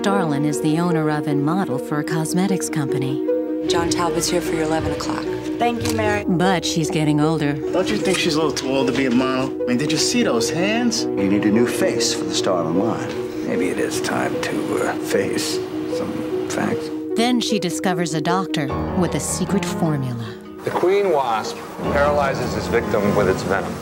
Starlin is the owner of and model for a cosmetics company. John Talbot's here for your 11 o'clock. Thank you, Mary. But she's getting older. Don't you think she's a little too old to be a model? I mean, did you see those hands? You need a new face for the Starlin line. Maybe it is time to uh, face some facts. Then she discovers a doctor with a secret formula. The queen wasp paralyzes its victim with its venom.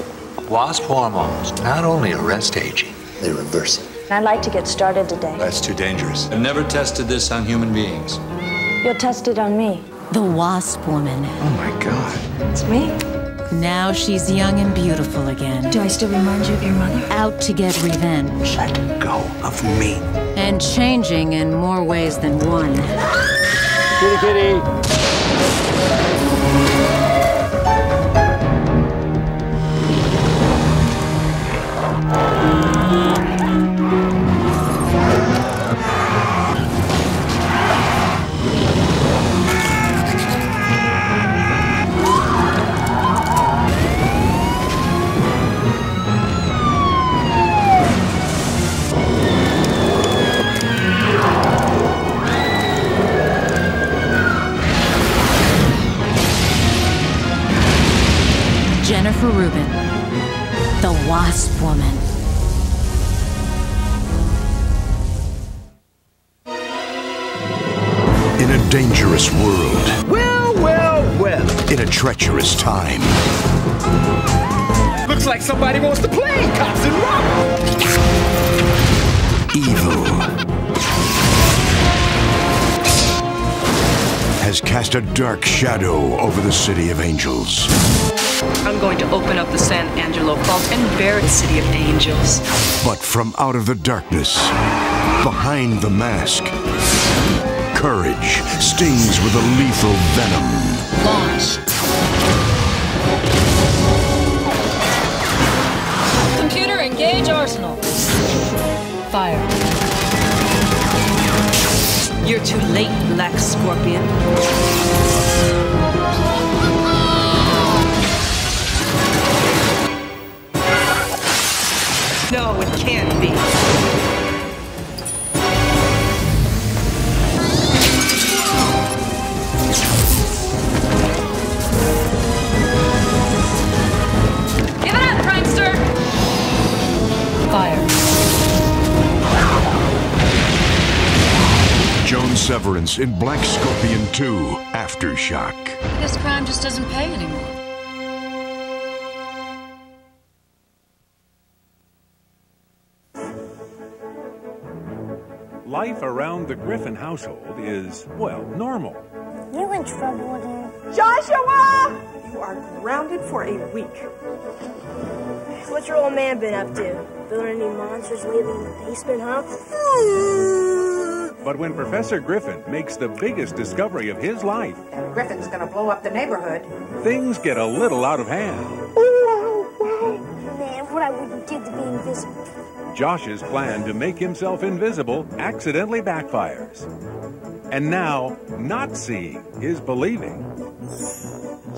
Wasp hormones not only arrest aging, they reverse it. I'd like to get started today. That's too dangerous. I've never tested this on human beings. You'll test it on me. The Wasp Woman. Oh my god. It's me. Now she's young and beautiful again. Do I still remind you of your mother? Out to get revenge. Let go of me. And changing in more ways than one. Kitty, kitty. Jennifer Rubin. The Wasp Woman. In a dangerous world. Well, well, well. In a treacherous time. Looks like somebody wants to play cops and robbers. Evil has cast a dark shadow over the city of angels. I'm going to open up the San Angelo vault and bury the City of Angels. But from out of the darkness, behind the mask, courage stings with a lethal venom. Launch. Computer, engage arsenal. Fire. You're too late, Black Scorpion. Severance in Black Scorpion 2 Aftershock. This crime just doesn't pay anymore. Life around the Griffin household is, well, normal. You in trouble again. Joshua! You are grounded for a week. What's your old man been up to? Building any monsters lately in the basement, huh? Hmm. But when Professor Griffin makes the biggest discovery of his life, And Griffin's gonna blow up the neighborhood. things get a little out of hand. Man, what I wouldn't give to be invisible. Josh's plan to make himself invisible accidentally backfires. And now, not seeing is believing.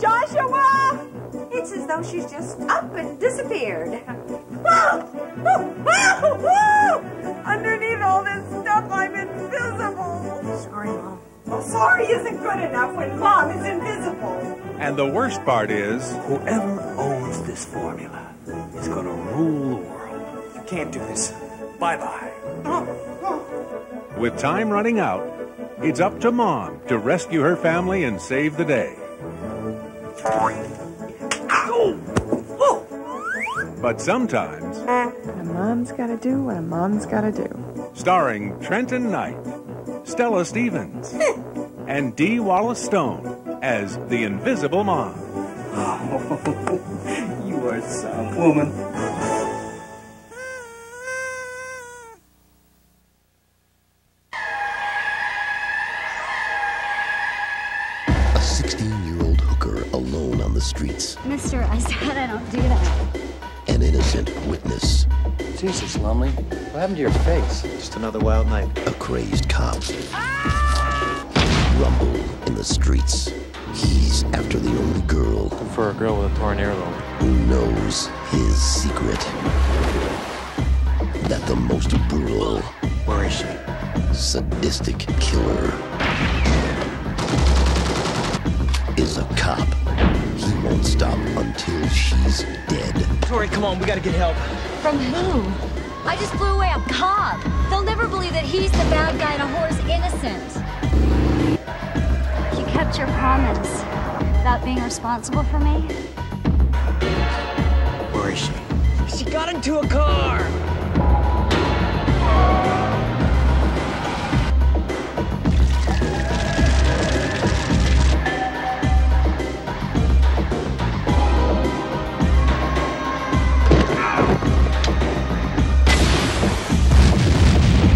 Joshua! It's as though she's just up and disappeared. Underneath all this stuff, I'm invisible. Sorry, Mom. Well, sorry isn't good enough when Mom is invisible. And the worst part is, Whoever owns this formula is gonna rule the world. You can't do this. Bye bye. with time running out, it's up to Mom to rescue her family and save the day. Oh! But sometimes, A mom's gotta do what a mom's gotta do. starring Trenton Knight, Stella Stevens, and Dee Wallace Stone as the Invisible Mom. you are some woman. A 16 year old hooker alone on the streets. Mister, I said I don't do that. An innocent witness. Jesus, Lumley. What happened to your face? Just another wild night. A crazed cop. Ah! Rumble in the streets. He's after the only girl For a girl with a torn earlobe. who knows his secret. That the most brutal Where is she? sadistic killer is a cop. He won't stop until she's dead. Tori, come on, we gotta get help. From who? I just blew away a cop. They'll never believe that he's the bad guy and a whore's innocent. You kept your promise about being responsible for me. Where is she? She got into a car!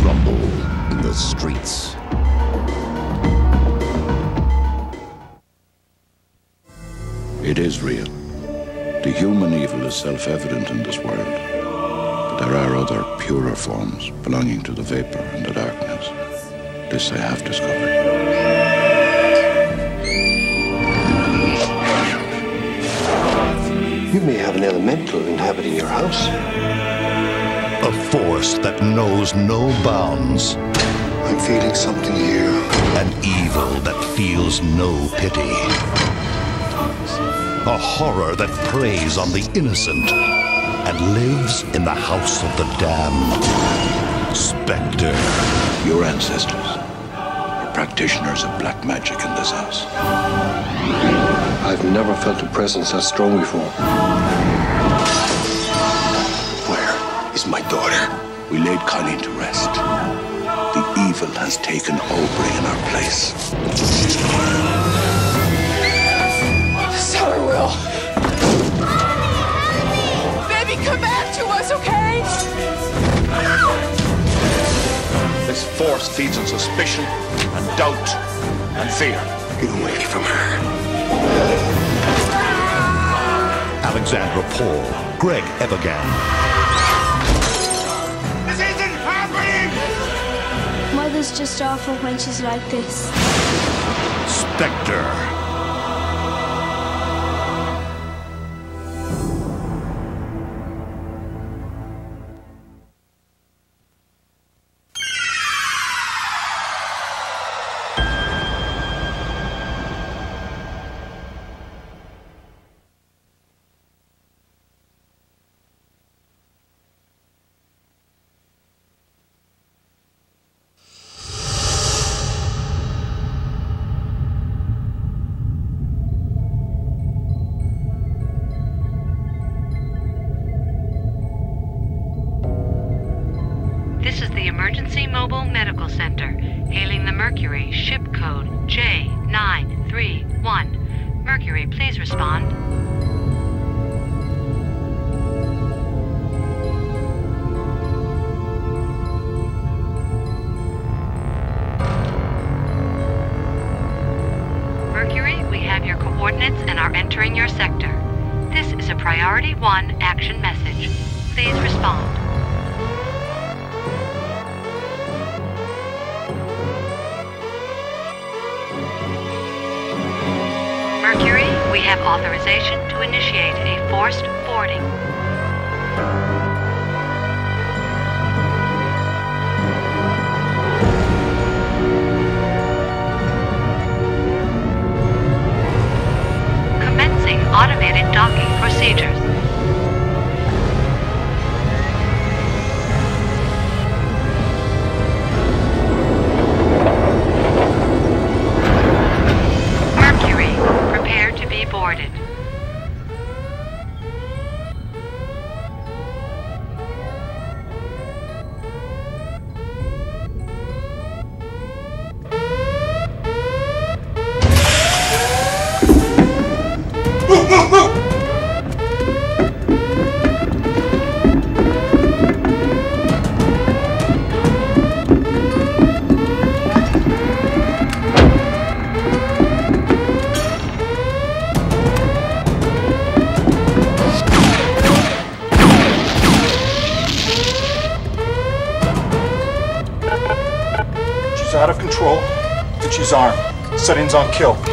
Rumble in the streets. It is real. The human evil is self evident in this world. But there are other, purer forms belonging to the vapor and the darkness. This I have discovered. You may have an elemental inhabiting your house. A force that knows no bounds. I'm feeling something here. An evil that feels no pity. A horror that preys on the innocent and lives in the house of the damned. Spectre. Your ancestors were practitioners of black magic in this house. I've never felt a presence that strong before. Where is my daughter? We laid Colleen to rest. The evil has taken Aubrey in our place. Sorry, Will. Baby, come back to us, okay? This force feeds on suspicion and doubt and fear. Get away from her. Alexandra Paul. Greg Evigan. This isn't happening! Mother's just awful when she's like this. Spectre. Automated docking procedures. On kill.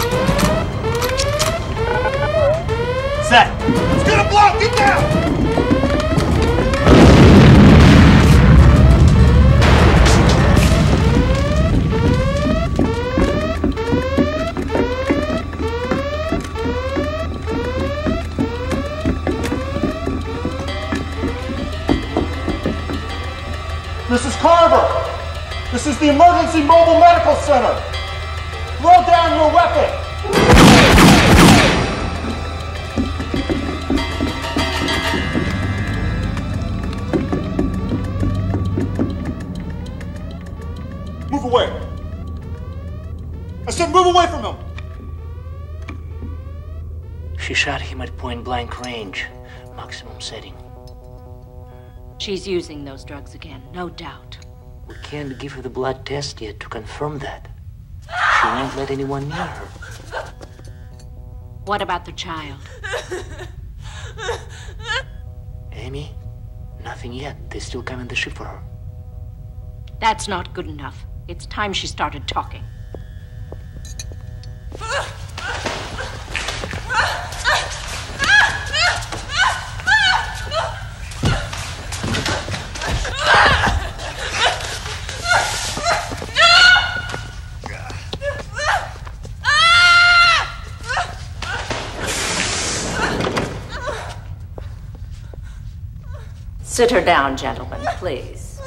Blank range, maximum setting. She's using those drugs again, no doubt. We can't give her the blood test yet to confirm that. She won't let anyone near her. What about the child? Amy? Nothing yet. They still come in the ship for her. That's not good enough. It's time she started talking. Sit her down, gentlemen, please.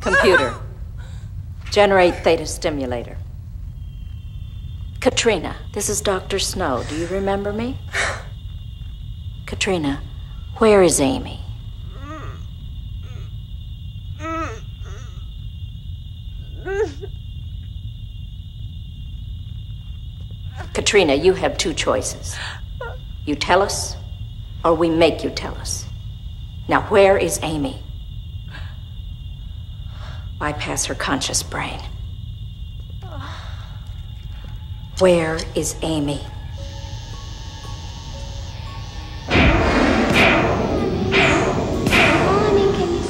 Computer, generate theta stimulator. Katrina, this is Dr. Snow. Do you remember me? Katrina, where is Amy? Katrina, you have two choices. You tell us, or we make you tell us. Now, where is Amy? Bypass her conscious brain. Where is Amy?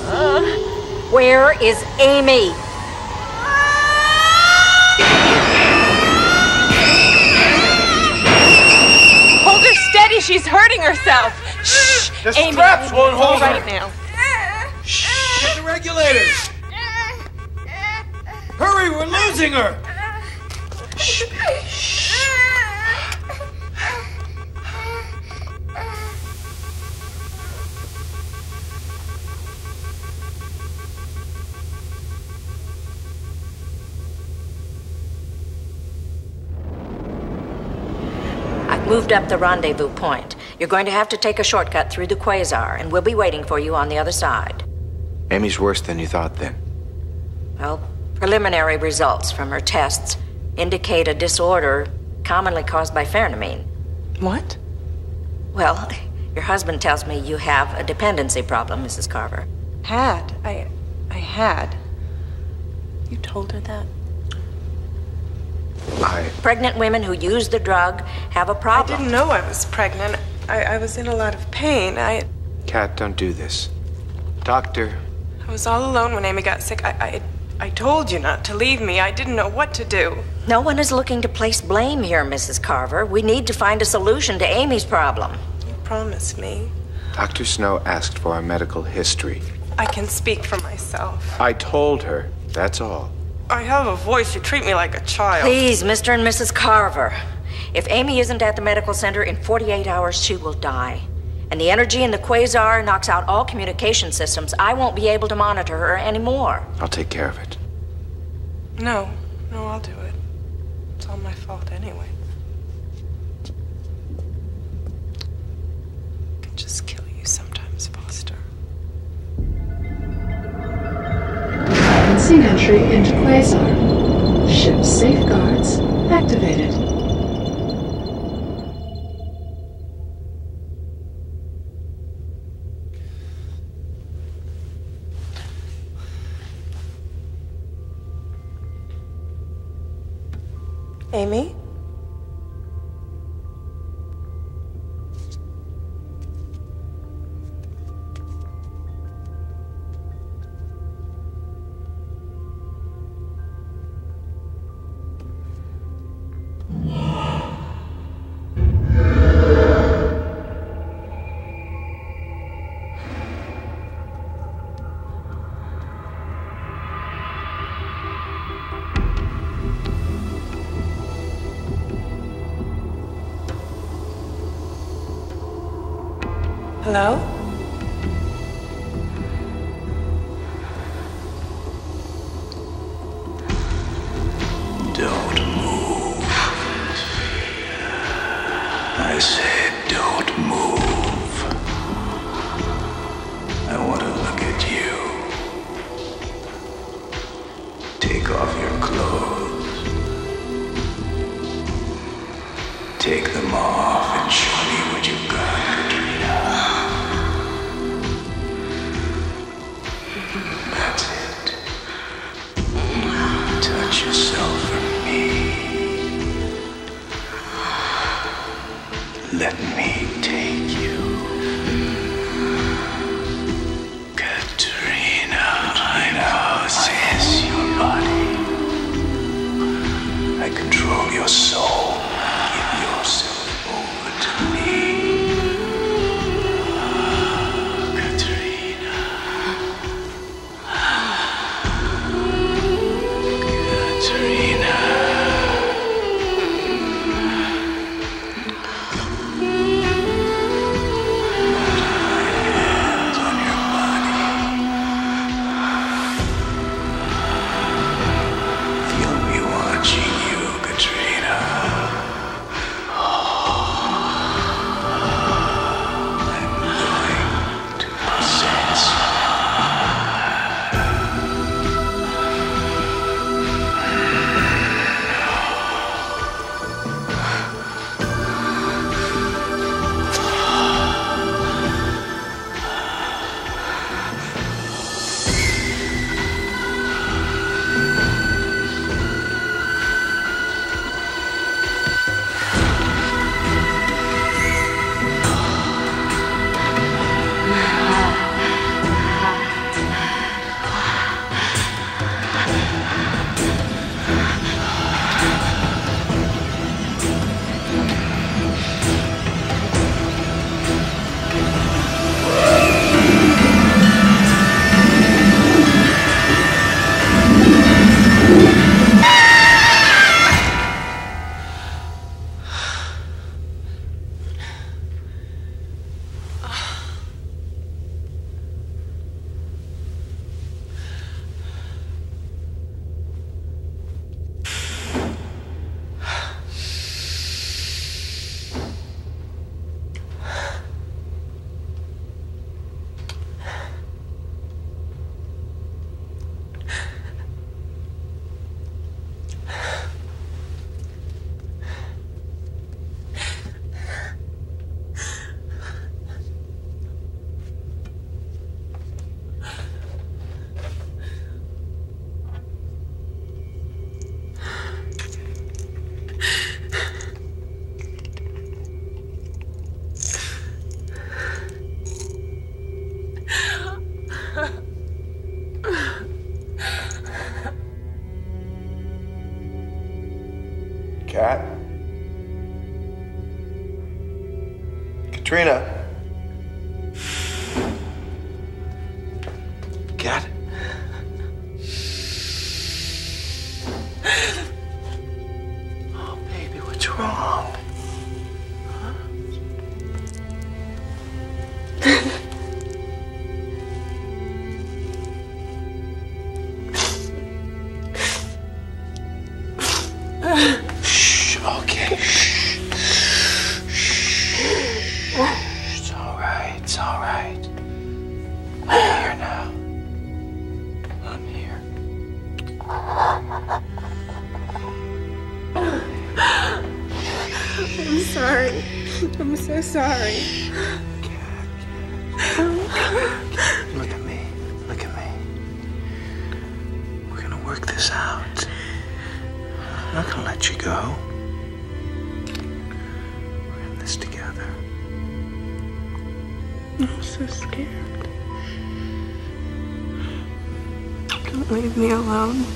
Uh, where is Amy? She's hurting herself. Shh. The Amy, straps won't hold right her. now. Get the regulators! Hurry, we're losing her! Moved up the rendezvous point. You're going to have to take a shortcut through the quasar, and we'll be waiting for you on the other side. Amy's worse than you thought then. Well, preliminary results from her tests indicate a disorder commonly caused by phenomine. What? Well, your husband tells me you have a dependency problem, Mrs. Carver. Had. I. I had. You told her that? I. Pregnant women who use the drug have a problem. I didn't know I was pregnant. I, I was in a lot of pain. I. Cat, don't do this. Doctor, I was all alone when Amy got sick. I, I, I told you not to leave me. I didn't know what to do. No one is looking to place blame here, Mrs. Carver. We need to find a solution to Amy's problem. You promised me. Dr. Snow asked for a medical history. I can speak for myself. I told her, that's all. I have a voice. You treat me like a child. Please, Mr. and Mrs. Carver. If Amy isn't at the medical center in 48 hours, she will die. And the energy in the quasar knocks out all communication systems. I won't be able to monitor her anymore. I'll take care of it. No, no, I'll do it. It's all my fault anyway. Balancing entry into Quasar. Ship safeguards activated. Amy? Me alone,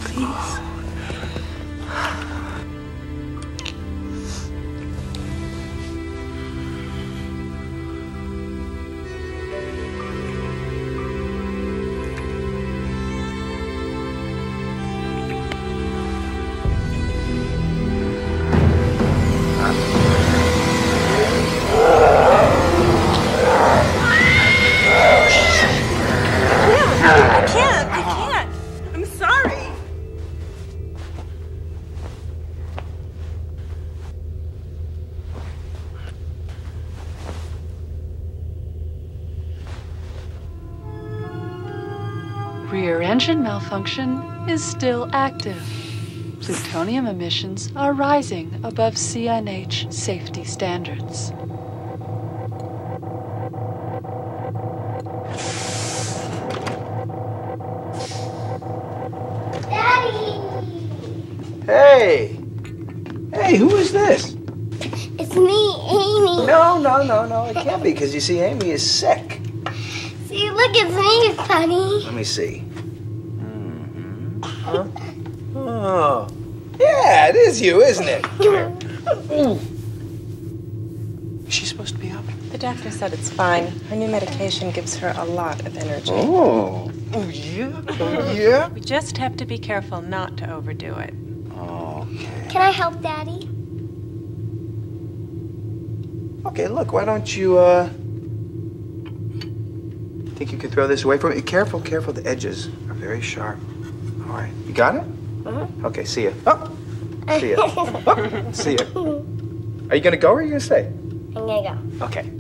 Rear engine malfunction is still active. Plutonium emissions are rising above CNH safety standards. Hey! Hey, who is this? It's me, Amy. No, no, no, no, it can't be, because you see, Amy is sick. See, look, it's me, Bunny. Let me see. hmm Huh? Oh. Yeah, it is you, isn't it? Is she supposed to be up? The doctor said it's fine. Her new medication gives her a lot of energy. Oh. Oh, yeah? Oh, yeah? We just have to be careful not to overdo it. Okay. Can I help Daddy? Okay, look, why don't you, uh. Think you can throw this away from me? Careful, careful, the edges are very sharp. All right, you got it? Uh-huh. Okay, see ya. Oh, see ya. Oh, see ya. Are you gonna go or are you gonna stay? I'm gonna go. Okay.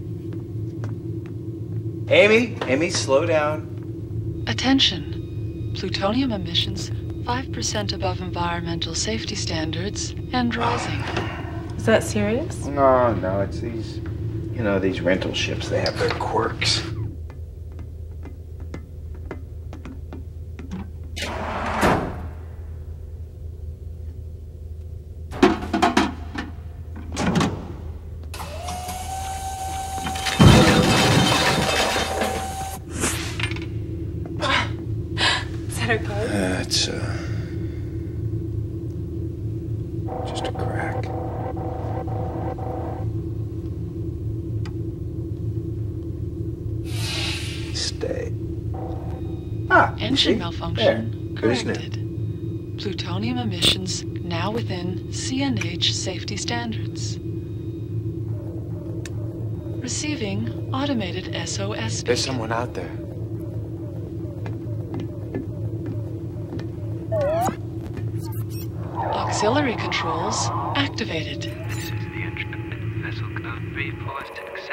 Amy, Amy, slow down. Attention! Plutonium emissions 5% above environmental safety standards and rising. Is that serious? No, no, it's these, you know, these rental ships. They have their quirks. Is that okay? That's, uh. Just a crack. Stay. Ah, Engine see? malfunction There. Good, isn't it? corrected. Plutonium emissions now within CNH safety standards. Receiving automated SOS. There's someone out there. Auxiliary controls activated. This is the intrepid vessel code 346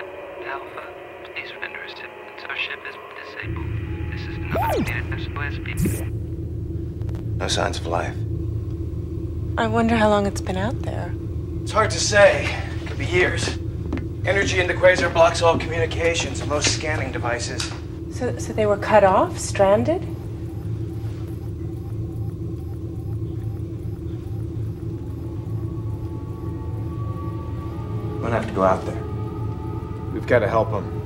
Alpha. Please render assistance. Our ship is disabled. This is another SOS beacon. No signs of life. I wonder how long it's been out there. It's hard to say. It Could be years. Energy in the quasar blocks all communications and most scanning devices. So, so they were cut off, stranded? We're gonna have to go out there. We've got to help them.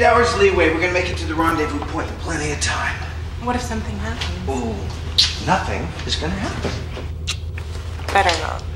Eight hours leeway. We're gonna make it to the rendezvous point in plenty of time. What if something happens? Ooh, nothing is gonna happen. Better not.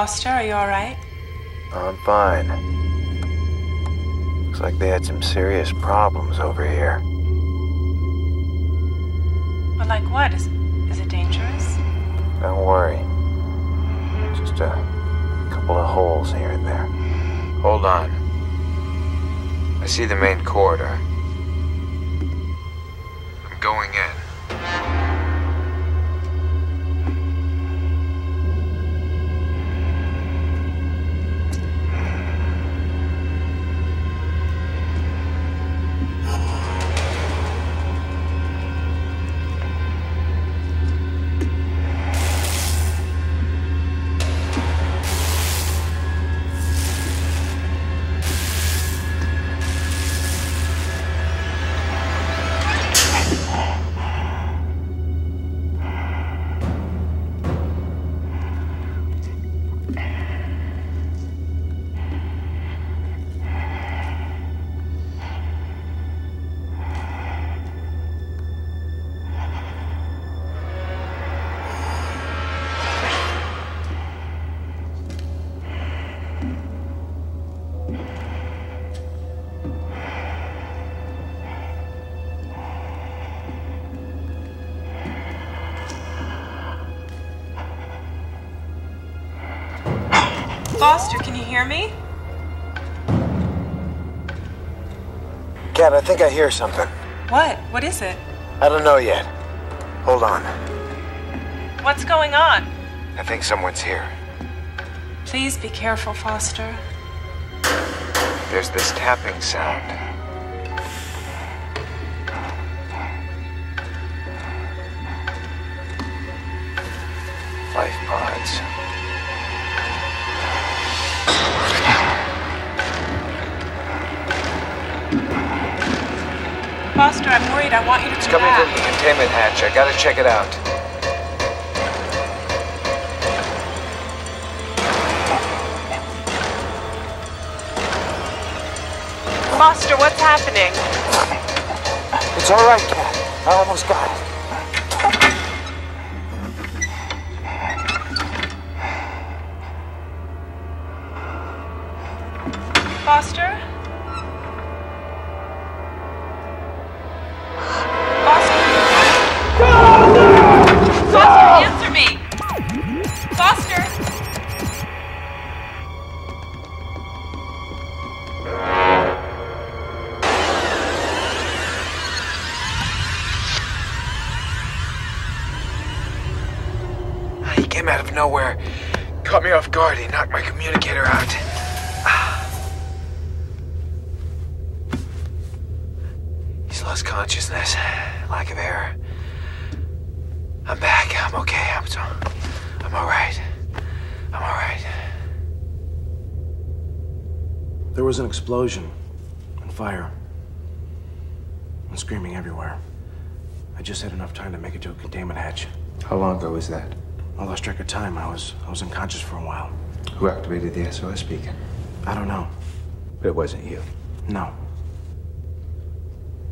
Foster, are you all right? Oh, I'm fine. Looks like they had some serious problems over here. But like what? Is, is it dangerous? Don't worry. Just a couple of holes here and there. Hold on. I see the main corridor. Hear me? Cat, I think I hear something. What? What is it? I don't know yet. Hold on. What's going on? I think someone's here. Please be careful, Foster. There's this tapping sound. Life pods. Foster, I'm worried. I want you to It's come coming back. from the containment hatch. I gotta check it out. Foster, what's happening? It's all right, Cat. I almost got it. Explosion and fire and screaming everywhere. I just had enough time to make it to a containment hatch. How long ago was that? I lost track of time. I was I was unconscious for a while. Who activated the SOS beacon? I don't know. But it wasn't you. No.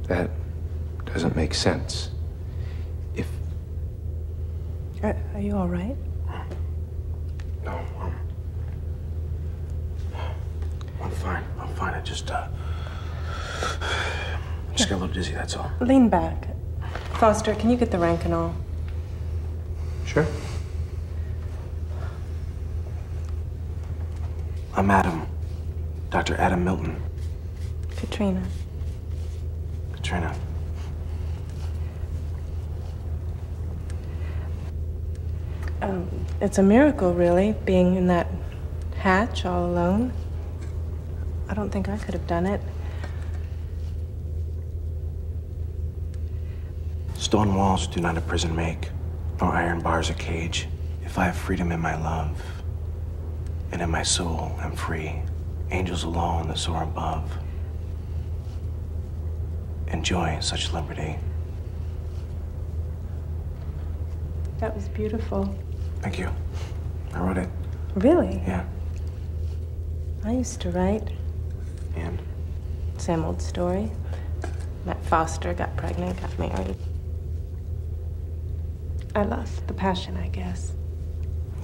That doesn't make sense. Are, are you all right? No. Um, I'm fine. I'm fine. I just uh just got a little dizzy, that's all. Lean back. Foster, can you get the rank and all? Sure. I'm Adam. Dr. Adam Milton. Katrina. Katrina. Um, it's a miracle, really, being in that hatch all alone. I don't think I could have done it. Stone walls do not a prison make, nor iron bars a cage. If I have freedom in my love, and in my soul am free, angels alone that soar above enjoy such liberty. That was beautiful. Thank you. I wrote it. Really? Yeah. I used to write. And? Same old story. Met Foster, got pregnant, got married. I lost the passion, I guess.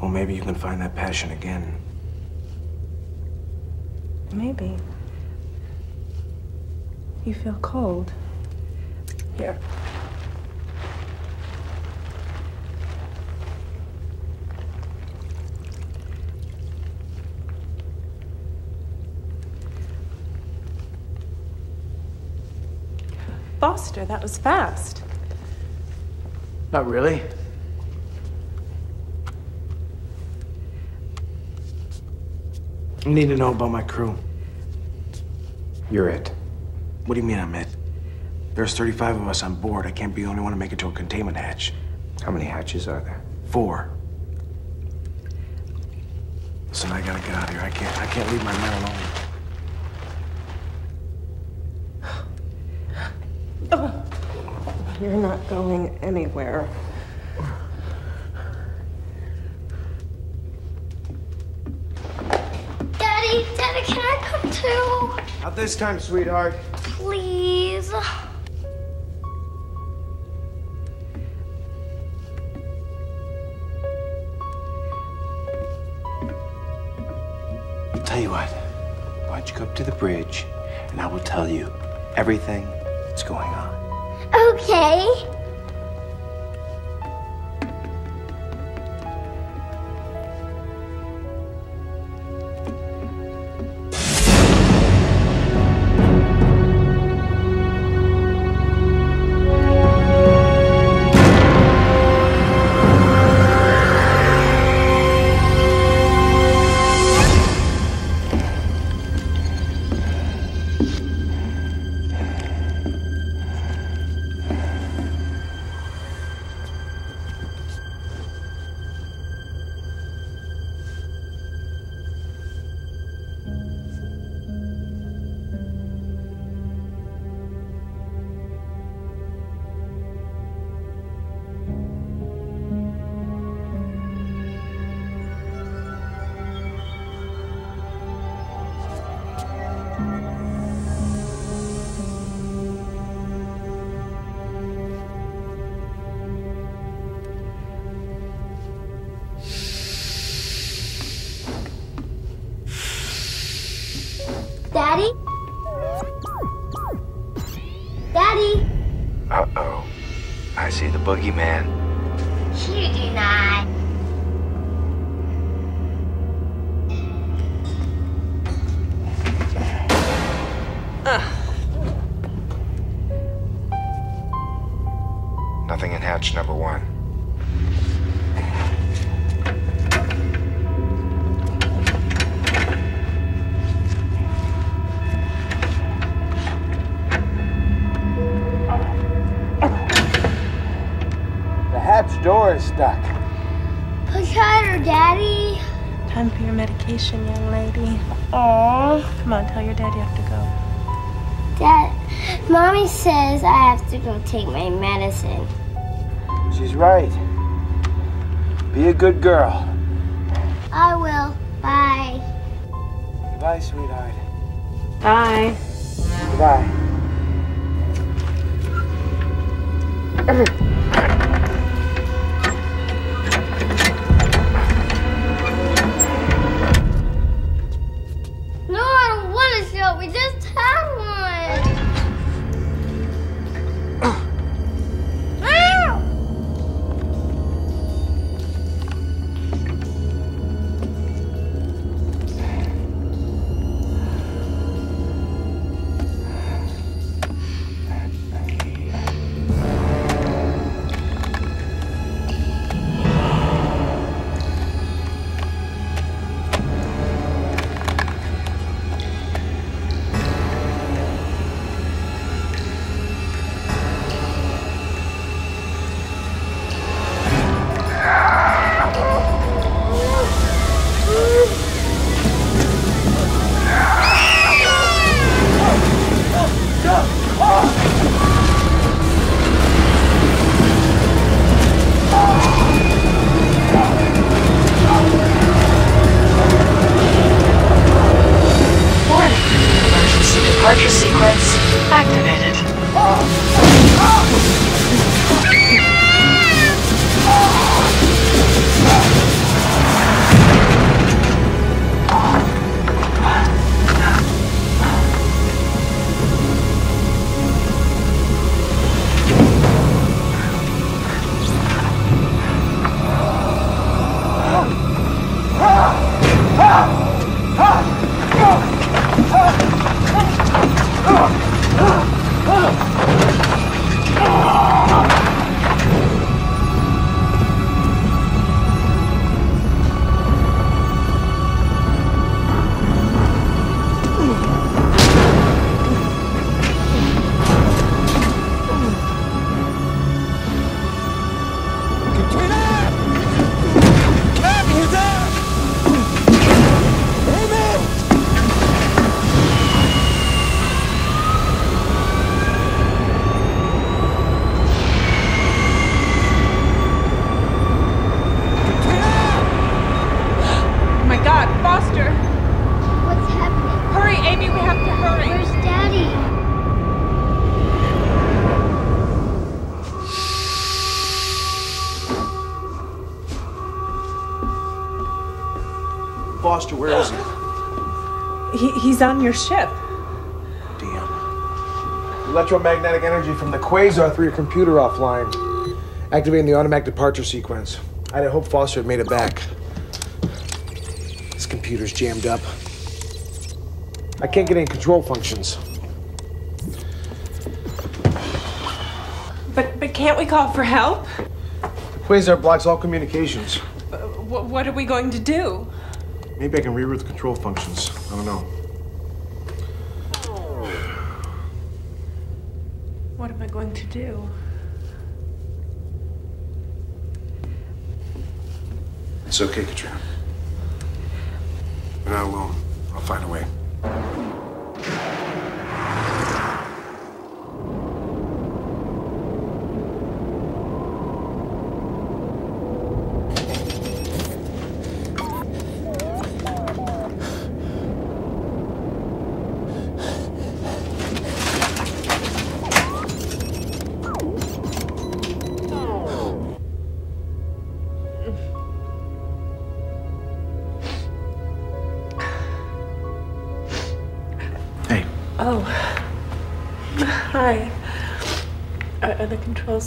Well, maybe you can find that passion again. Maybe. You feel cold. Here. Foster, that was fast. Not really. I need to know about my crew. You're it. What do you mean I'm it? There's 35 of us on board. I can't be the only one to make it to a containment hatch. How many hatches are there? Four. Listen, I gotta get out of here. I can't. I can't leave my men alone. You're not going anywhere. Too? Not this time, sweetheart. Please. I'll tell you what. Why don't you go up to the bridge, and I will tell you everything that's going on. Okay. Tell your dad you have to go. Dad, Mommy says I have to go take my medicine. She's right. Be a good girl. I will. Bye. Goodbye, sweetheart. Bye. Goodbye. on your ship. Electromagnetic energy from the quasar threw your computer offline, activating the automatic departure sequence. I had hoped Foster had made it back. This computer's jammed up. I can't get any control functions. But but can't we call for help? The quasar blocks all communications. Uh, what, what are we going to do? Maybe I can reroute the control functions. I don't know. What to do? It's okay, Katrina. You're not alone. I'll find a way.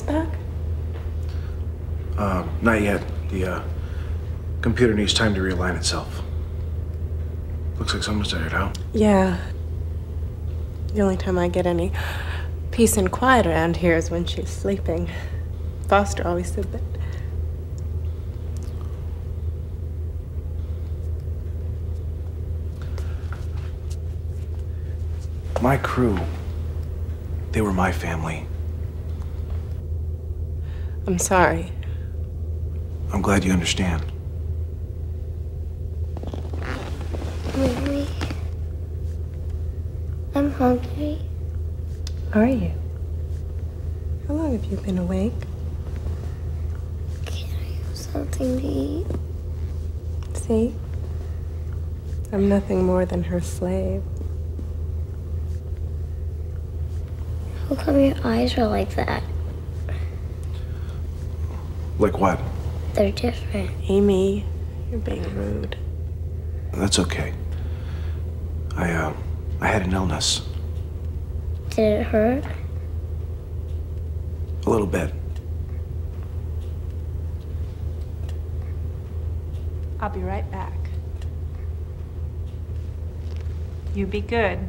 Controls back? Uh, not yet. The uh, computer needs time to realign itself. Looks like someone's tired out. Yeah. The only time I get any peace and quiet around here is when she's sleeping. Foster always said that. My crew, they were my family. I'm sorry. I'm glad you understand. Mommy. I'm hungry. Are you? How long have you been awake? Can I have something to eat. See? I'm nothing more than her slave. How come your eyes are like that? Like what? They're different. Amy, you're being rude. That's okay. I, uh, I had an illness. Did it hurt? A little bit. I'll be right back. You be good.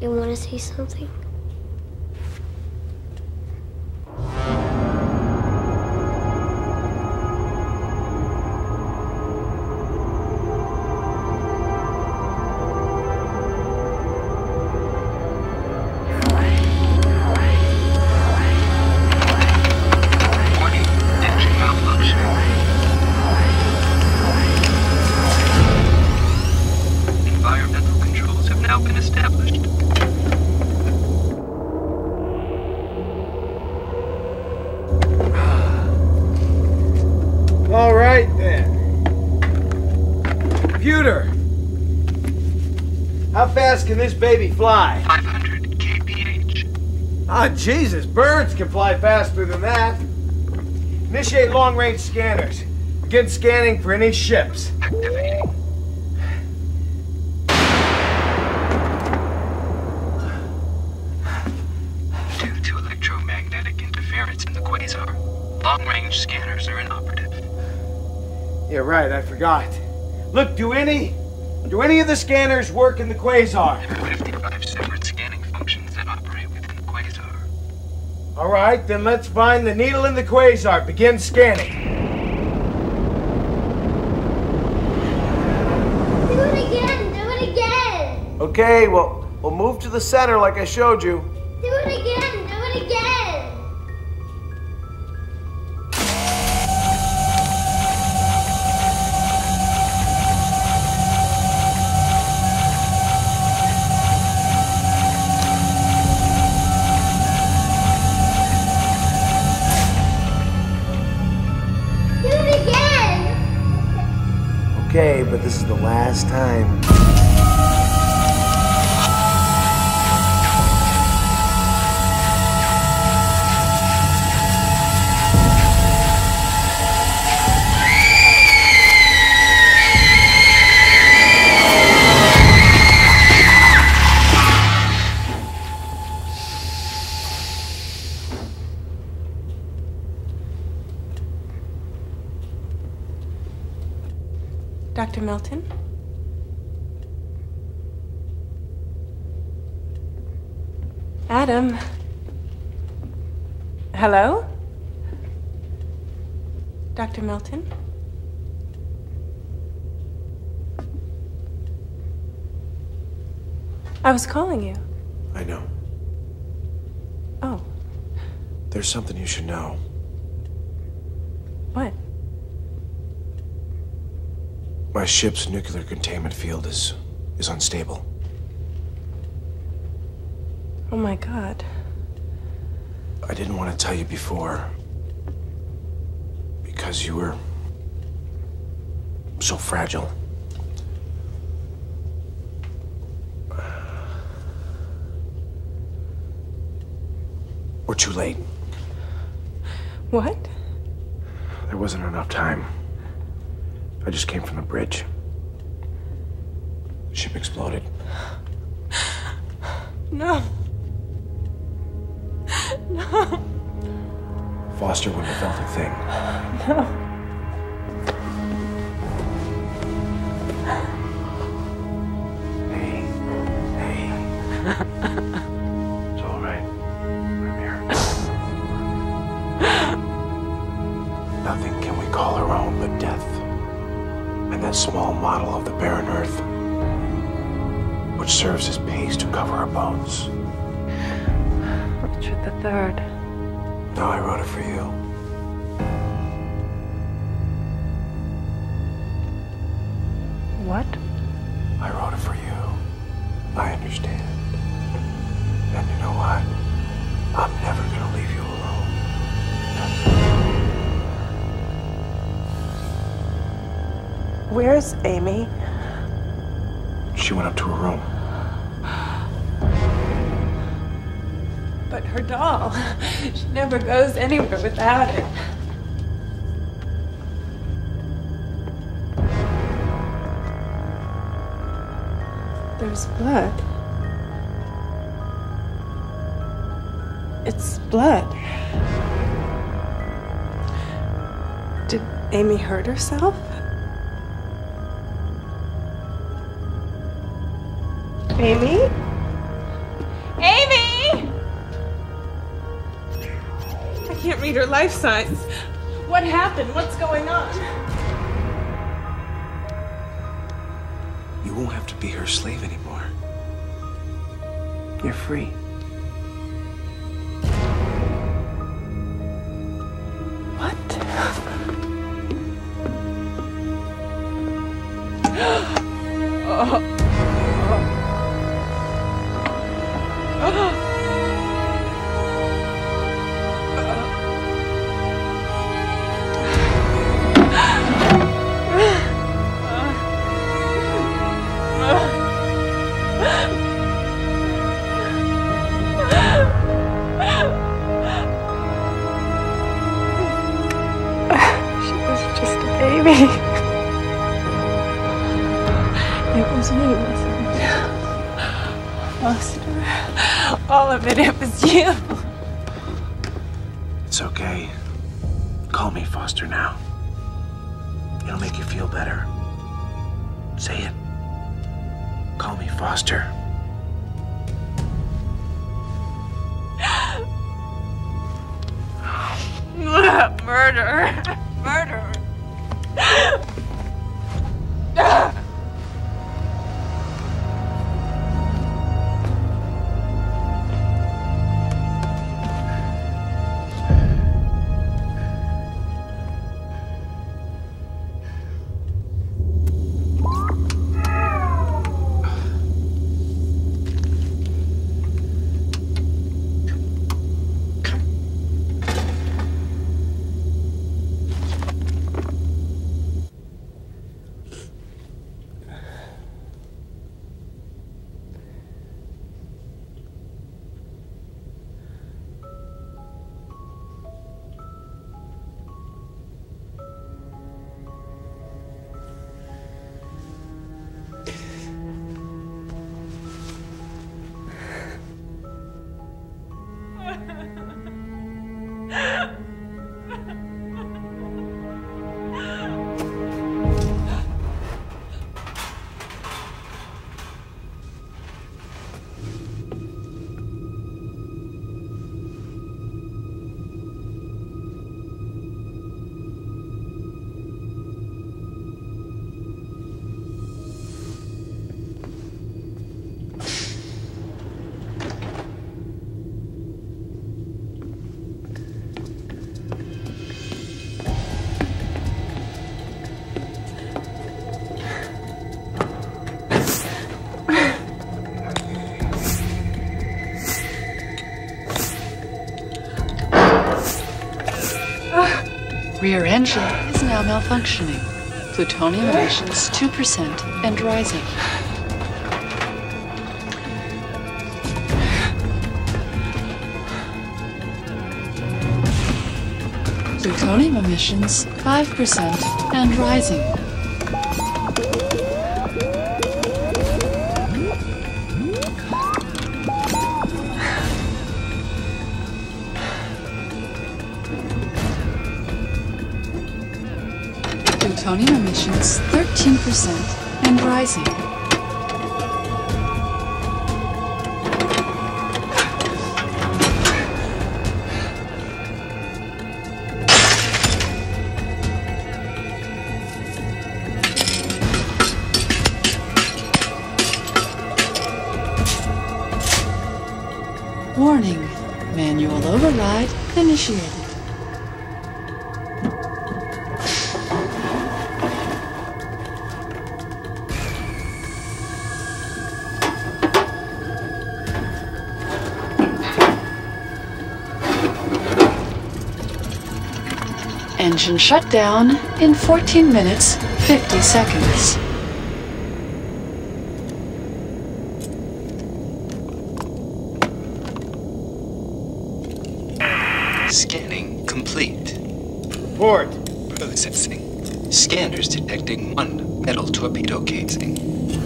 You want to say something? Jesus, birds can fly faster than that. Initiate long-range scanners. Begin scanning for any ships. Activating. Due to electromagnetic interference in the quasar, long-range scanners are inoperative. Yeah, right, I forgot. Look, do any... Do any of the scanners work in the quasar? All right, then let's find the needle in the quasar. Begin scanning. Do it again. Do it again. Okay, well, we'll move to the center like I showed you. Hello? Dr. Milton? I was calling you. I know. Oh, There's something you should know. what? My ship's nuclear containment field is is unstable. Oh my god. I didn't want to tell you before because you were so fragile. We're too late. What? There wasn't enough time. I just came from the bridge. The ship exploded. No. Foster wouldn't have felt a thing. No. It's all right. I'm here. Nothing can we call our own but death. And that small model of the barren earth, which serves as paste to cover our bones. Richard the Third. Now I wrote it for you. What? I wrote it for you. I understand. And you know what? I'm never gonna leave you alone. Where's Amy? Never goes anywhere without it. There's blood. It's blood. Did Amy hurt herself? Amy? Amy! Her life signs. What happened? What's going on? You won't have to be her slave anymore. You're free. Rear engine is now malfunctioning. Plutonium emissions 2% and rising. Plutonium emissions 5% and rising. Plutonium emissions 13% and rising. Warning. Manual override initiated. Engine shut down in 14 minutes, 50 seconds. Scanning complete. Report. Processing. Scanners detecting one metal torpedo casing,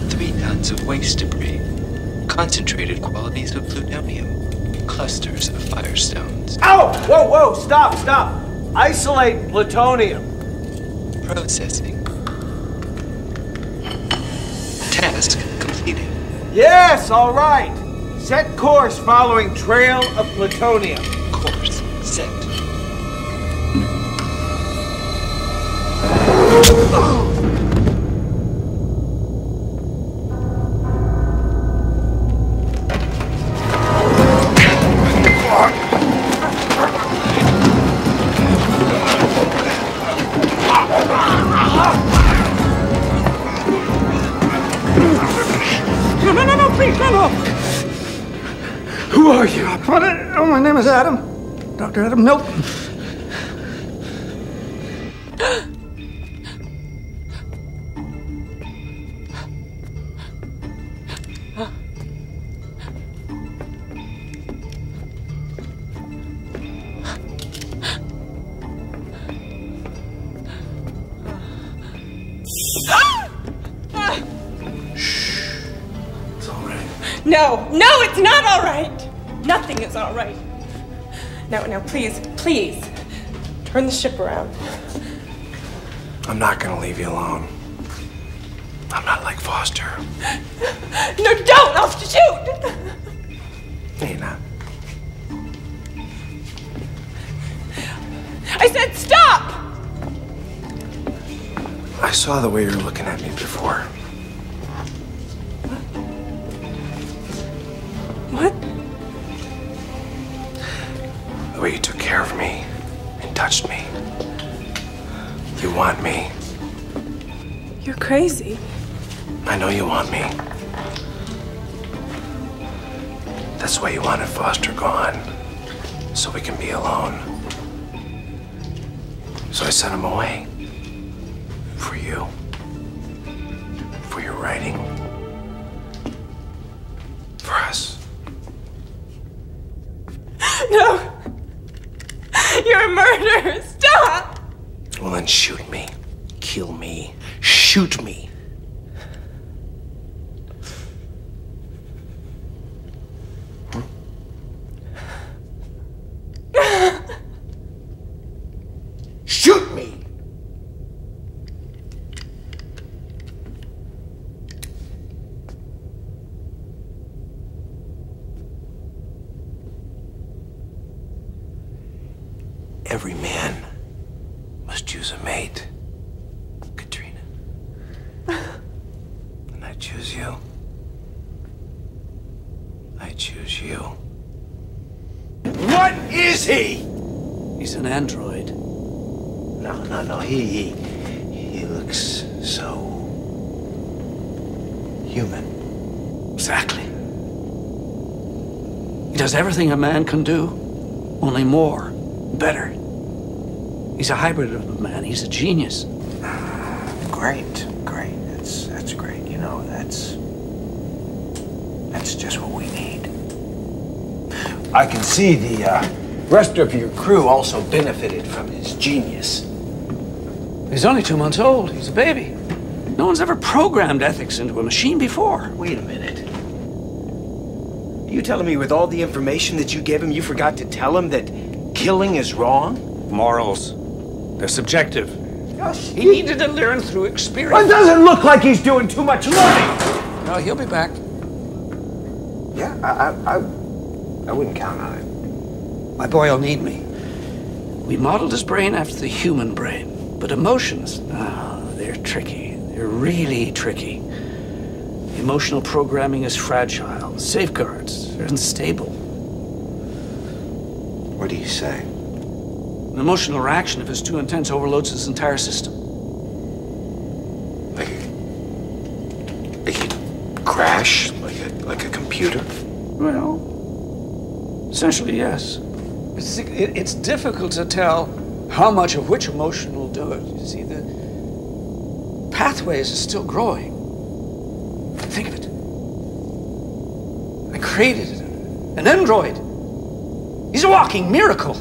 three tons of waste debris, concentrated qualities of plutonium, clusters of firestones. Ow! Whoa, whoa! Stop, stop! Isolate plutonium. Processing. Task completed. Yes, all right. Set course following trail of plutonium. Dr. No, no, please, please, turn the ship around. I'm not gonna leave you alone. I'm not like Foster. No, don't! I'll shoot! Hey, not. I said stop! I saw the way you were looking at me before. Want me. You're crazy. I know you want me. That's why you wanted Foster gone. So we can be alone. So I sent him away. For you. For your writing. For us. No! You're a murderer! Stop! Well, then shoot. Kill me. Shoot me. Shoot me! Every man must choose a mate, Katrina. and I choose you. I choose you. What is he? He's an android. No, no, no. He, he, he looks so human. Exactly. Everything a man can do, only more, better. He's a hybrid of a man. He's a genius. Great, great. That's that's great. You know, that's that's just what we need. I can see the uh, rest of your crew also benefited from his genius. He's only two months old. He's a baby. No one's ever programmed ethics into a machine before. Wait a minute. You telling me with all the information that you gave him, you forgot to tell him that killing is wrong? Morals. They're subjective. Yes, He needed to learn through experience. Well, it doesn't look like he's doing too much learning. No, he'll be back. Yeah, I, I, I, I wouldn't count on it. My boy will need me. We modeled his brain after the human brain, but emotions, oh, they're tricky. They're really tricky. Emotional programming is fragile. Safeguards are unstable. What do you say? An emotional reaction, if it's too intense, overloads his entire system. Like a, like a crash? Like a, like a computer? Well, essentially, yes. It's, it- it's difficult to tell how much of which emotion will do it. You see, the pathways are still growing. Created an android. He's a walking miracle.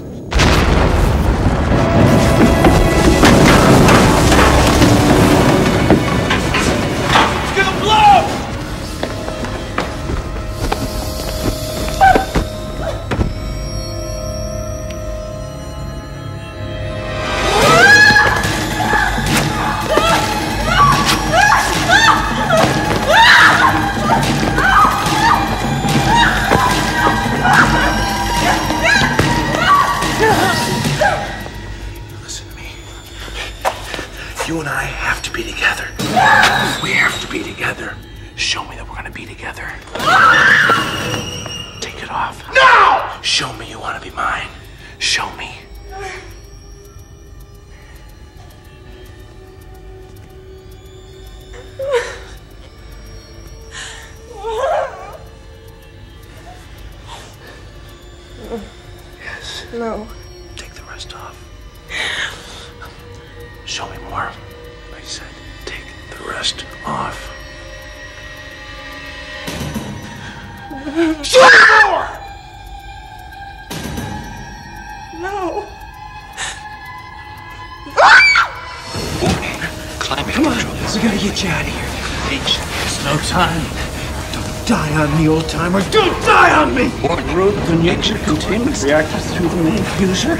On me, old timer. Don't die on me! Route the nuclear containment reactor through the main fuser.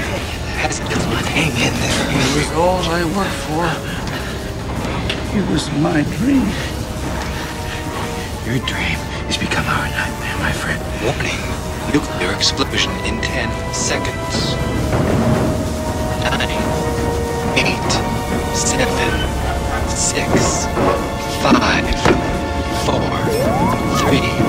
Has Come on, hang in there. It was all I worked for. It was my dream. Your dream has become our nightmare, my friend. warning. Nuclear explosion in 10 seconds. Nine, eight, seven, six, five, four, three,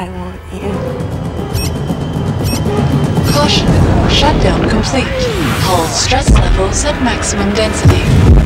I want you. Caution. Shutdown complete. Hull stress levels at maximum density.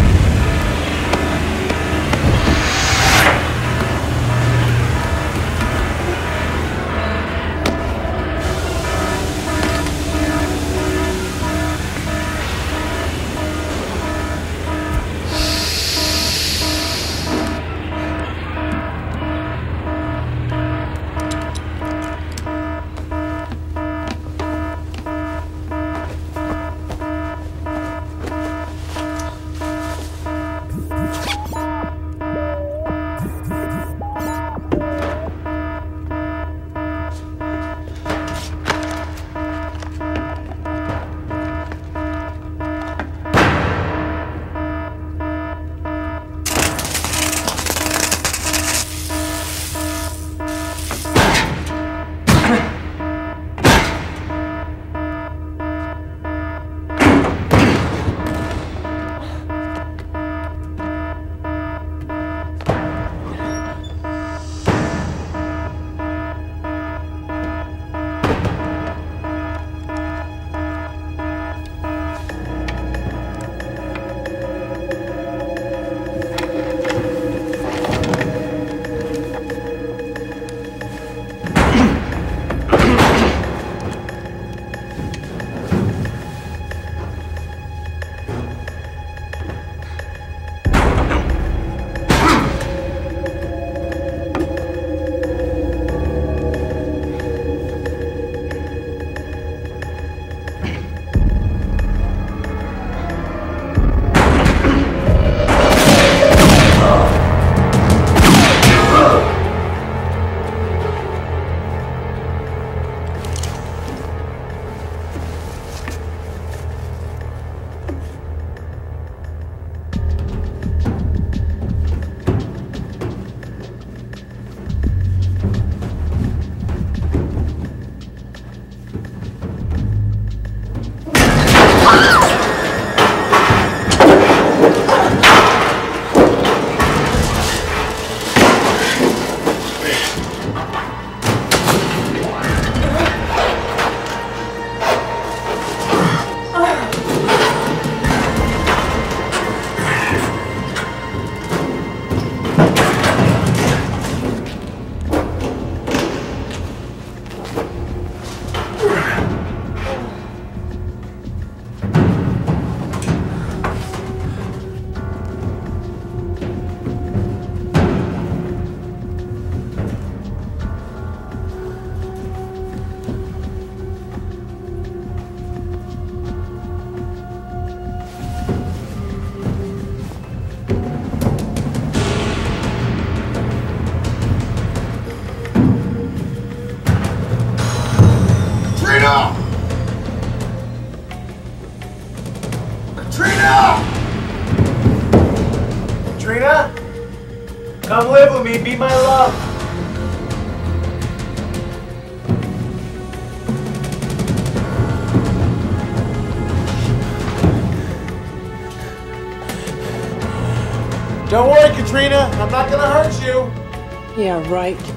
I'm not gonna hurt you. Yeah, right.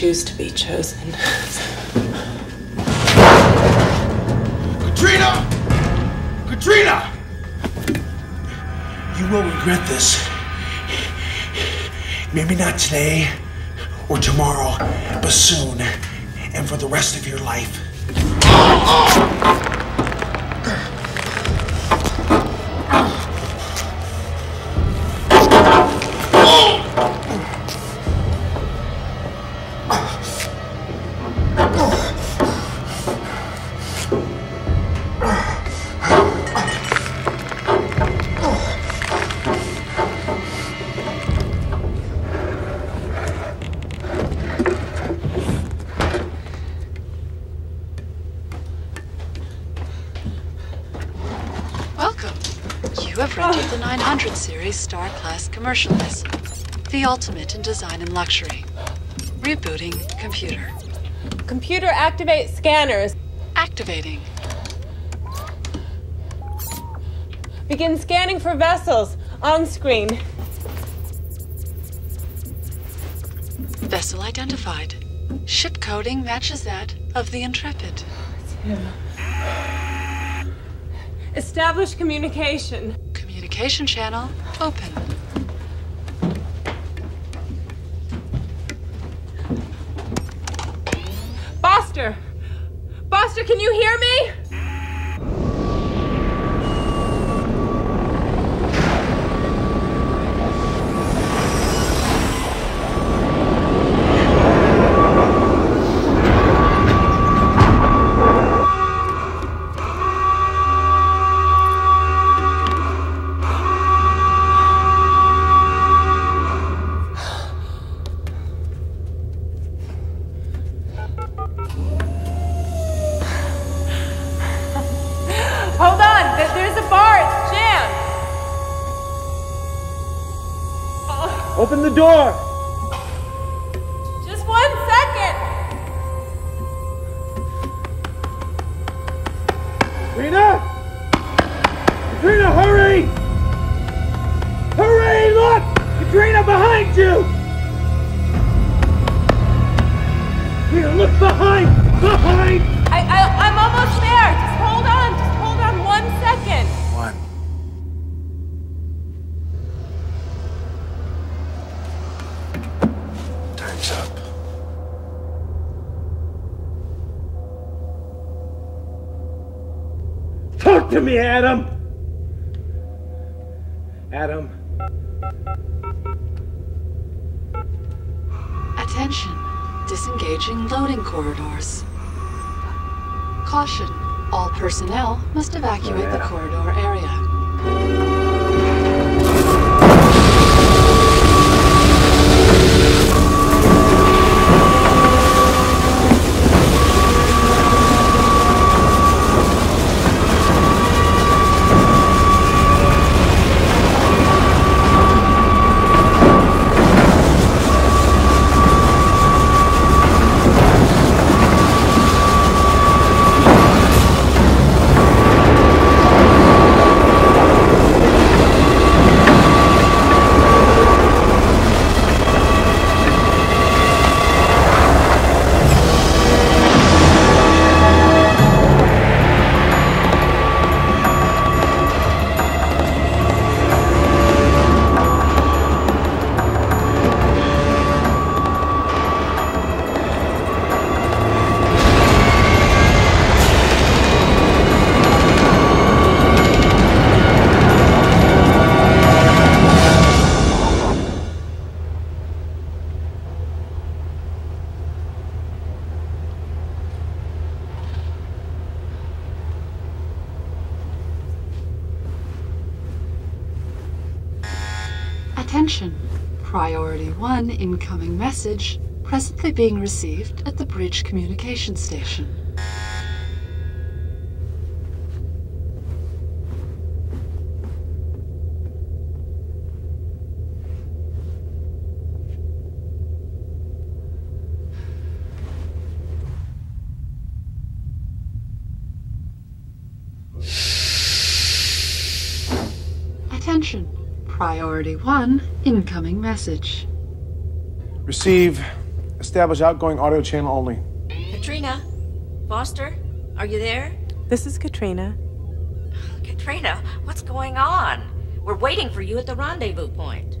Choose to be chosen. Katrina! Katrina! You will regret this. Maybe not today or tomorrow, but soon, and for the rest of your life. Ah! 900 Star Class commercial the ultimate in design and luxury. Rebooting computer. Computer activate scanners. Activating. Begin scanning for vessels. On screen. Vessel identified. Ship coding matches that of the Intrepid. Establish communication. Communication channel open. Foster! Foster, can you hear me? The door! Me, Adam! Attention. Priority 1 incoming message presently being received at the bridge communication station. Attention. Priority 1 incoming message. Receive. Establish outgoing audio channel only. Katrina? Foster? Are you there? This is Katrina. Katrina, what's going on? We're waiting for you at the rendezvous point.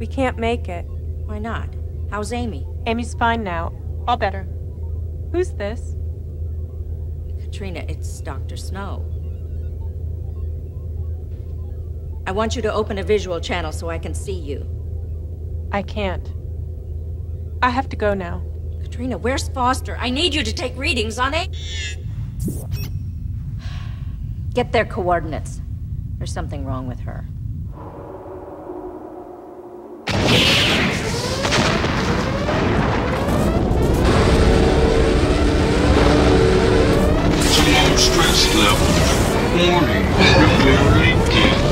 We can't make it. Why not? How's Amy? Amy's fine now. All better. Who's this? Katrina, it's Dr. Snow. I want you to open a visual channel so I can see you. I can't. I have to go now. Katrina, where's Foster? I need you to take readings on it. Get their coordinates. There's something wrong with her. Low stress level. Warning. Nuclear leaking.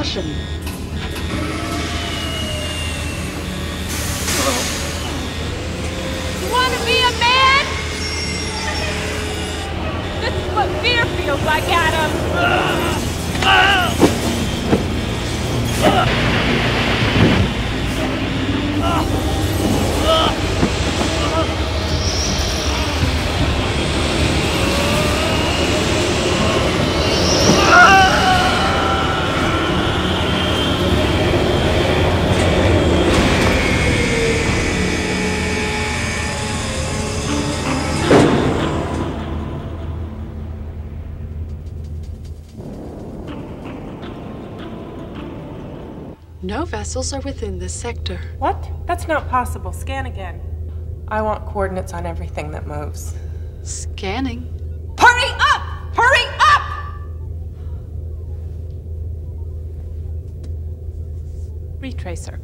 Caution. Vessels are within this sector. What? That's not possible. Scan again. I want coordinates on everything that moves. Scanning. Hurry up! Hurry up! Retrace our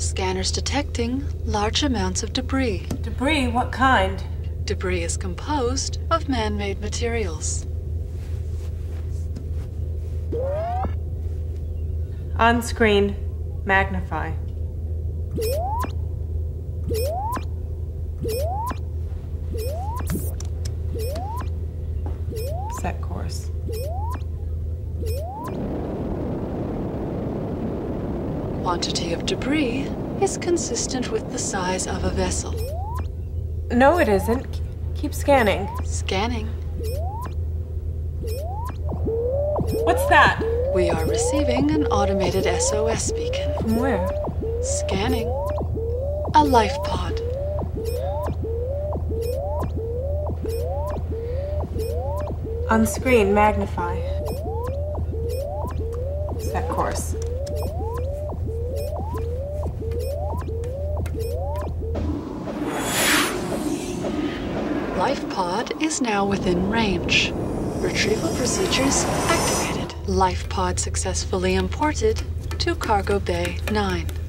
Scanners detecting large amounts of debris. Debris? What kind? Debris is composed of man made materials. On screen. Magnify. Consistent with the size of a vessel. No, it isn't. Keep scanning. Scanning. What's that? We are receiving an automated SOS beacon. From where? Scanning. A life pod. On screen, magnify. Now within range. Retrieval procedures activated. Life pod successfully imported to Cargo Bay 9.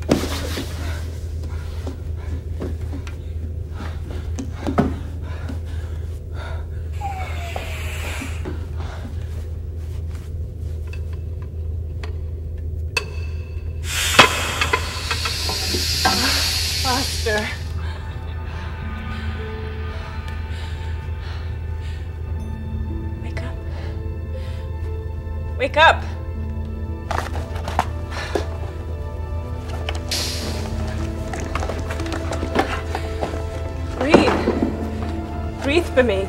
For me.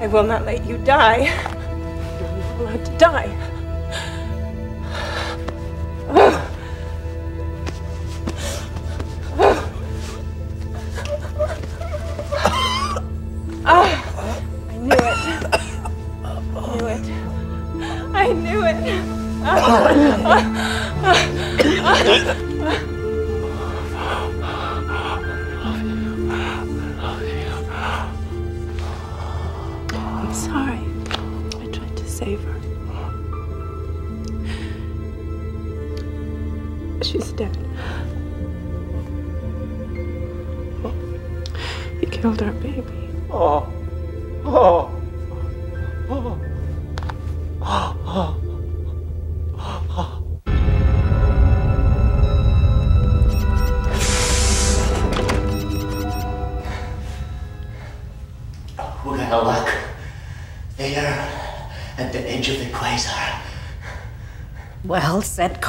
I will not let you die. You're not allowed to die.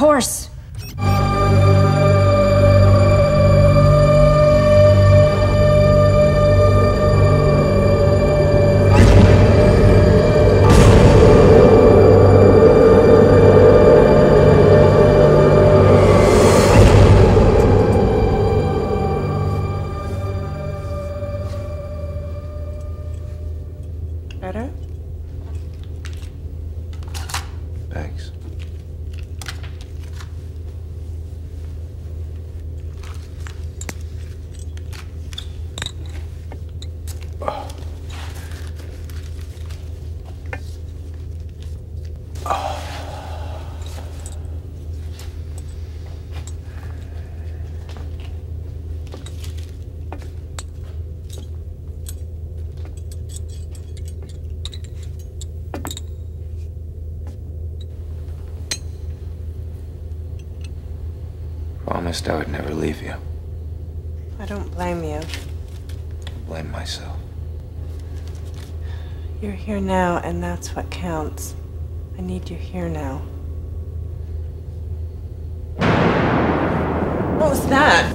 Course. Here now. What was that?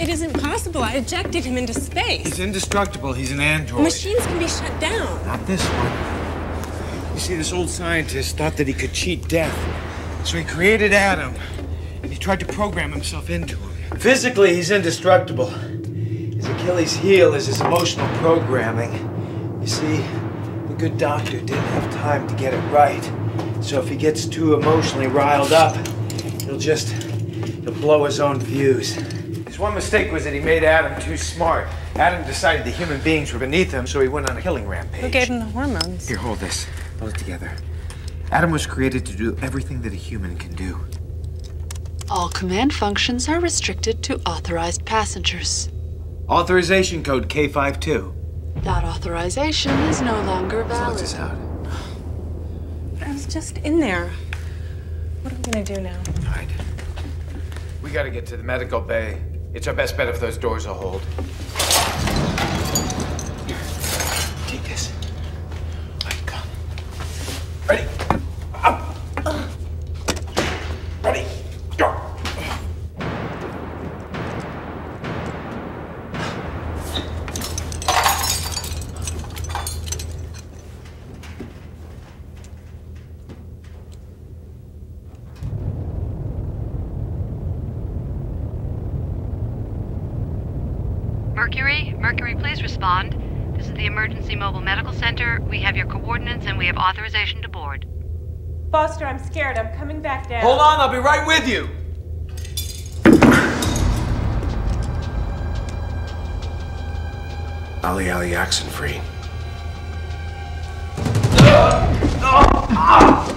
It isn't possible. I ejected him into space. He's indestructible. He's an android. Machines can be shut down. Not this one. You see, this old scientist thought that he could cheat death. So he created Adam. And he tried to program himself into him. Physically, he's indestructible. His Achilles heel is his emotional programming. You see, the good doctor didn't have time to get it right. So if he gets too emotionally riled up, he'll just he'll blow his own fuse. His one mistake was that he made Adam too smart. Adam decided the human beings were beneath him, so he went on a killing rampage. Who gave him the hormones? Here, hold this. Hold it together. Adam was created to do everything that a human can do. All command functions are restricted to authorized passengers. Authorization code K52. That authorization is no longer valid. this out. I was just in there. What are we gonna do now? We gotta get to the medical bay. It's our best bet if those doors will hold. Here, take this. All right, come. Ready? Up. Ready? Go. the Emergency Mobile Medical Center. We have your coordinates and we have authorization to board. Foster, I'm scared. I'm coming back down. Hold on, I'll be right with you. Ali Ali Oxenfree. Is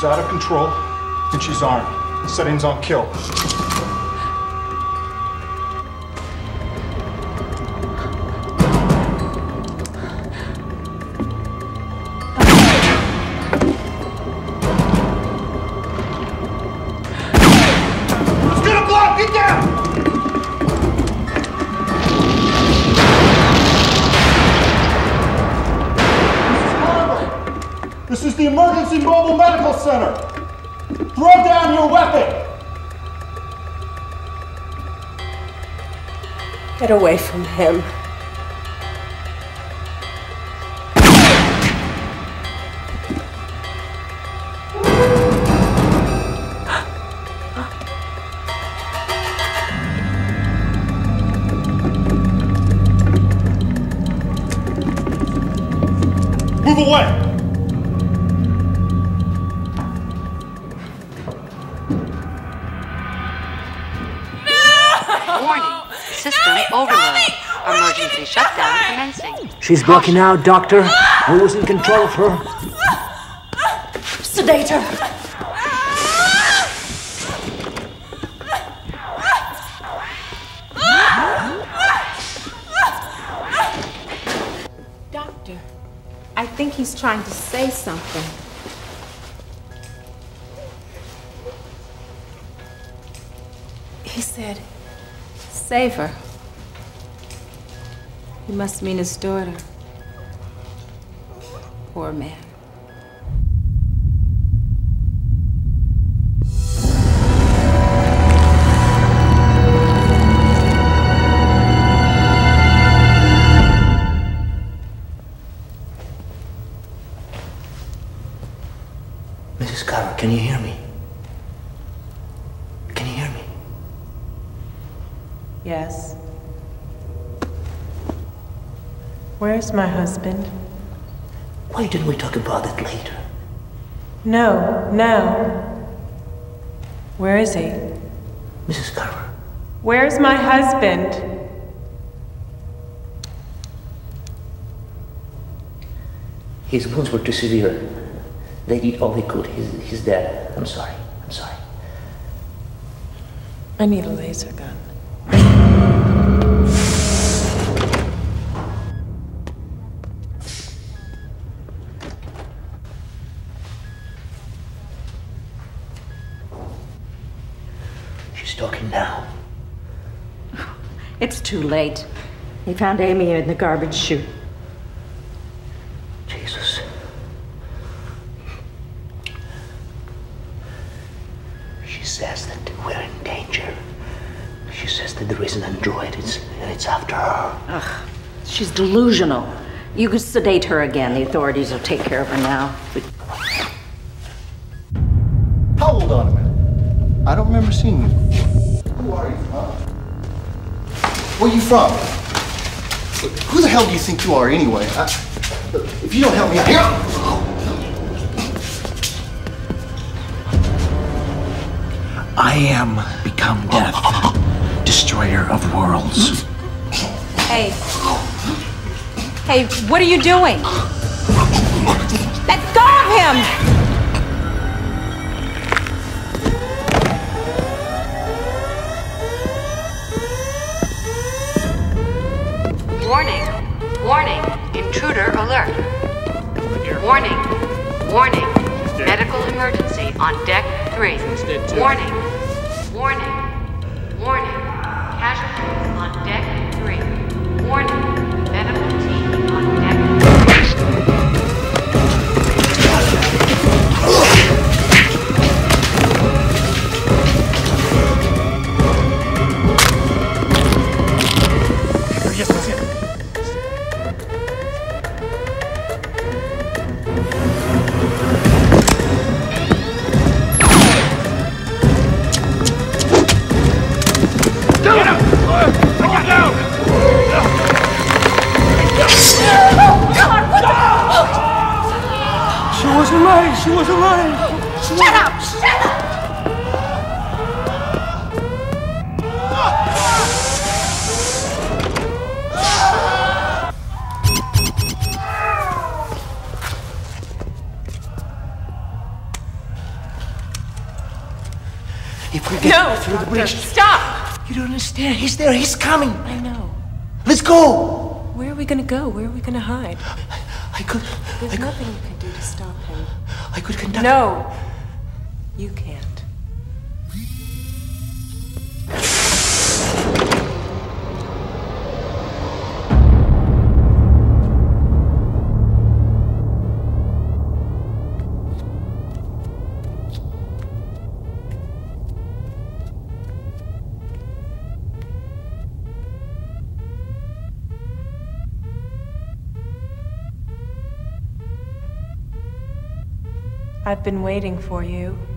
She's out of control, and she's armed. The setting's on kill. Away from him. She's blocking out, Doctor. We're losing control of her. Sedate her. Doctor, I think he's trying to say something. He said, save her. He must mean his daughter. Poor man. Where's my husband? Why didn't we talk about it later? No, now. Where is he? Mrs. Carver. Where's my husband? His wounds were too severe. They did all they could. He's, he's dead. I'm sorry. I'm sorry. I need a laser gun. Too late. He found Amy in the garbage chute. Jesus. She says that we're in danger. She says that there is an android. It's, it's after her. Ugh, she's delusional. You can sedate her again. The authorities will take care of her now. Where are you from? Look, Who the hell do you think you are anyway? I, look, if you don't help me out here. I am become death, destroyer of worlds. Hey. Hey, what are you doing? Let go of him! On deck 3. Warning. Warning. She wasn't lying. Shut up! Shut up! If we get No, through the bridge. stop! You don't understand. He's there. He's coming. I know. Let's go. Where are we gonna go? Where are we gonna hide? I could. There's nothing you can do to stop him. I could conduct. No! You can't. I've been waiting for you.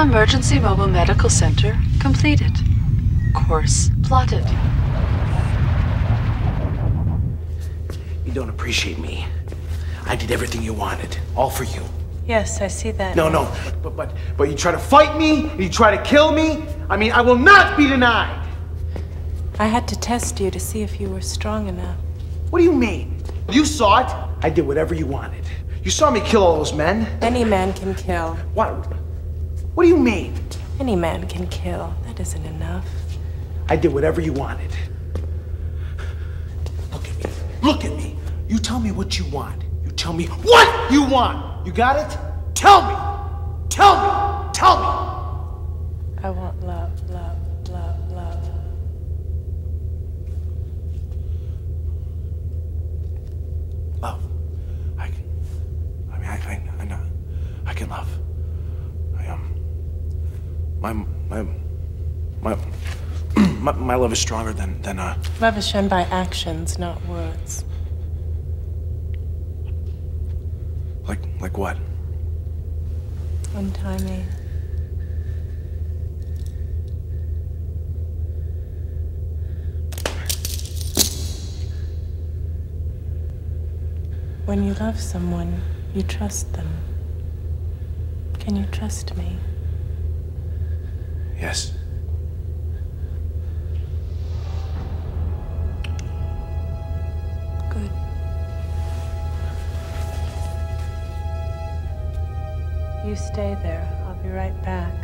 Procedures Emergency Mobile Medical Center completed. Course plotted. You don't appreciate me. I did everything you wanted, all for you. Yes, I see that. No, no, but but but you try to fight me, you try to kill me. I mean, I will not be denied. I had to test you to see if you were strong enough. What do you mean? You saw it. I did whatever you wanted. You saw me kill all those men. Any man can kill. What? What do you mean? Any man can kill. That isn't enough. I did whatever you wanted. Look at me. Look at me. You tell me what you want. You tell me what you want. You got it? Tell me. Tell me. Tell me. I want love, love, love, love. Love. I can. I mean, I, I, I know. I can love. I um. My my my my, love is stronger than than uh. Love is shown by actions, not words. Like like what? Untie me. When you love someone, you trust them. Can you trust me? Yes. You stay there. I'll be right back.